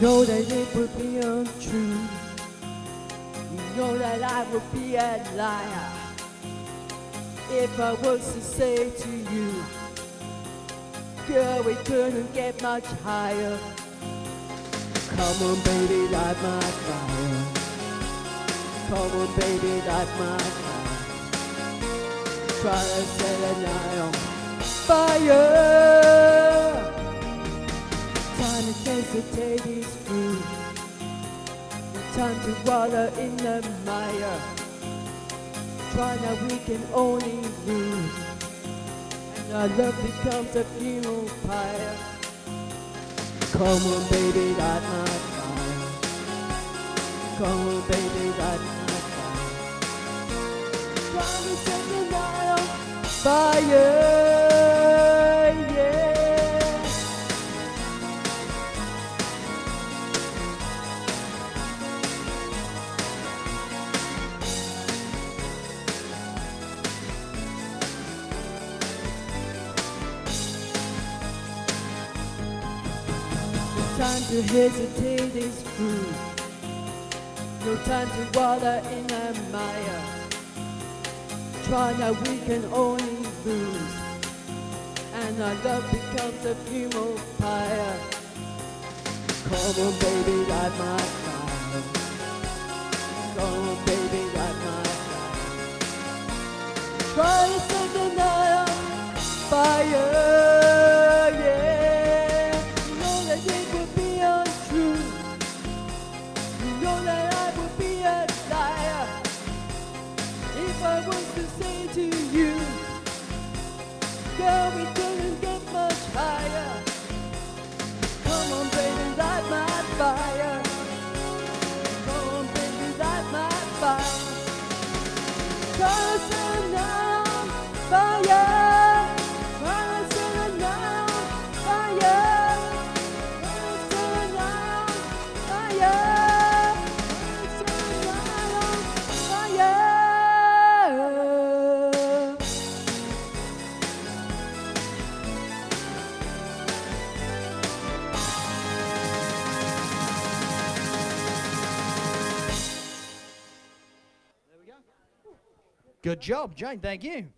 know that it would be untrue. You know that I would be a liar if I was to say to you, girl, we couldn't get much higher. Come on, baby, light my fire. Come on, baby, light my fire. Try to set a night on fire. Time to taste the taste fruit. Time to water in the mire. Try now, we can only lose. And our love becomes a funeral pyre. Come on, baby, light my fire. Come on, baby, light my fire. Try to set the night on fire. Time to hesitate is through. No time to water in a mire. Try now, we can only lose. And our love becomes a funeral pyre. Come on, baby, light my fire. Come on, baby, light my fire. Try I was to say to you, we couldn't get much higher. Come on, baby, light my fire. Come on, baby, light my fire. Cause Good job, Jayne. Thank you.